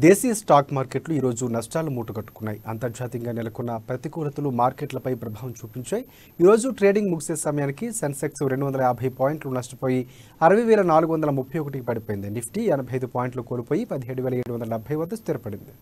దేశీయ స్టాక్ మార్కెట్లు ఈరోజు నష్టాలు మూటగట్టుకున్నాయి. అంతర్జాతీయంగా నెలకొన్న ప్రతికూలతలు మార్కెట్లపై ప్రభావం చూపించాయి. ఈరోజు ట్రేడింగ్ ముగిసే సమయానికి సెన్సెక్స్ రెండు వందల యాభై పాయింట్లు నష్టపోయి అరవై వేల నాలుగు వందల ముప్పై ఒకటికి పడిపోయింది. నిఫ్టీ ఎనభై ఐదు పాయింట్లు కోల్పోయి పదిహేడు వేల ఏడు వందల డెబ్బై వద్ద స్థిరపడింది.